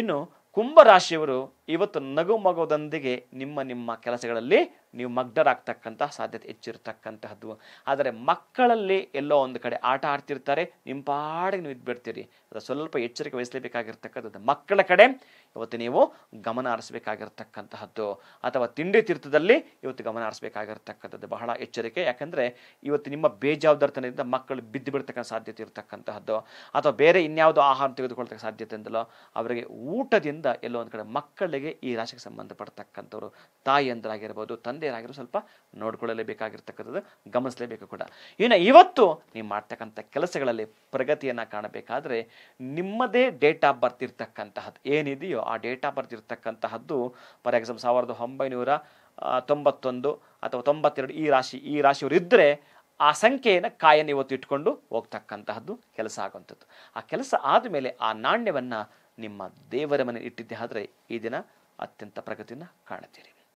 ಇನ್ನು ಕುಂಭರಾಶಿಯವರು ಇವತ್ತು ನಗು ಮಗುವುದೊಂದಿಗೆ ನಿಮ್ಮ ನಿಮ್ಮ ಕೆಲಸಗಳಲ್ಲಿ ನೀವು ಮಗ್ನರಾಗ್ತಕ್ಕಂಥ ಸಾಧ್ಯತೆ ಹೆಚ್ಚಿರ್ತಕ್ಕಂತಹದ್ದು. ಆದರೆ ಮಕ್ಕಳಲ್ಲಿ ಎಲ್ಲೋ ಒಂದು ಕಡೆ ಆಟ ಆಡ್ತಿರ್ತಾರೆ ನಿಮ್ಮ ಪಾಡಿಗೆ ನೀವು ಇದ್ಬಿಡ್ತೀರಿ. ಅದು ಸ್ವಲ್ಪ ಎಚ್ಚರಿಕೆ ವಹಿಸಲೇಬೇಕಾಗಿರ್ತಕ್ಕಂಥದ್ದು. ಮಕ್ಕಳ ಕಡೆ ಇವತ್ತು ನೀವು ಗಮನ ಹರಿಸಬೇಕಾಗಿರ್ತಕ್ಕಂತಹದ್ದು. ಅಥವಾ ತಿಂಡಿ ತೀರ್ಥದಲ್ಲಿ ಇವತ್ತು ಗಮನ ಹರಿಸಬೇಕಾಗಿರ್ತಕ್ಕಂಥದ್ದು ಬಹಳ ಎಚ್ಚರಿಕೆ. ಯಾಕಂದರೆ ಇವತ್ತು ನಿಮ್ಮ ಬೇಜವಾಬ್ದಾರಿತನದಿಂದ ಮಕ್ಕಳು ಬಿದ್ದು ಬಿಡ್ತಕ್ಕಂಥ ಸಾಧ್ಯತೆ ಇರತಕ್ಕಂತಹದ್ದು. ಅಥವಾ ಬೇರೆ ಇನ್ಯಾವುದೋ ಆಹಾರ ತೆಗೆದುಕೊಳ್ತಕ್ಕ ಸಾಧ್ಯತೆ ಅಂದಲೋ, ಅವರಿಗೆ ಊಟದಿಂದ ಎಲ್ಲೋ ಒಂದು ಕಡೆ ಮಕ್ಕಳಿಗೆ ಈ ರಾಶಿಗೆ ಸಂಬಂಧಪಡ್ತಕ್ಕಂಥವ್ರು ತಾಯಿಯಂದರಾಗಿರ್ಬೋದು ತಂದೆಯರಾಗಿರೋ ಸ್ವಲ್ಪ ನೋಡ್ಕೊಳ್ಳಲೇಬೇಕಾಗಿರ್ತಕ್ಕಂಥದ್ದು, ಗಮನಿಸಲೇಬೇಕು ಕೂಡ. ಇನ್ನು ಇವತ್ತು ನೀವು ಮಾಡ್ತಕ್ಕಂಥ ಕೆಲಸಗಳಲ್ಲಿ ಪ್ರಗತಿಯನ್ನು ಕಾಣಬೇಕಾದರೆ ನಿಮ್ಮದೇ ಡೇಟ್ ಆಫ್ ಬರ್ತ್ ಇರ್ತಕ್ಕಂತಹದ್ದು ಏನಿದೆಯೋ ಆ ಡೇಟಾ ಬರೆದಿರ್ತಕ್ಕಂತಹದ್ದು ಫಾರ್ ಎಕ್ಸಾಂಪಲ್ ಸಾವಿರದ ಒಂಬೈನೂರ ತೊಂಬತ್ತೊಂದು ಅಥವಾ ತೊಂಬತ್ತೆರಡು ಈ ರಾಶಿ, ಈ ರಾಶಿಯವರು ಇದ್ದರೆ ಆ ಸಂಖ್ಯೆಯನ್ನು ಕಾಯನ್ನು ಇವತ್ತು ಇಟ್ಕೊಂಡು ಹೋಗ್ತಕ್ಕಂತಹದ್ದು ಕೆಲಸ ಆಗುವಂಥದ್ದು. ಆ ಕೆಲಸ ಆದಮೇಲೆ ಆ ನಾಣ್ಯವನ್ನು ನಿಮ್ಮ ದೇವರ ಮನೆ ಇಟ್ಟಿದ್ದೆ ಆದರೆ ಈ ದಿನ ಅತ್ಯಂತ ಪ್ರಗತಿಯನ್ನು ಕಾಣುತ್ತೀರಿ.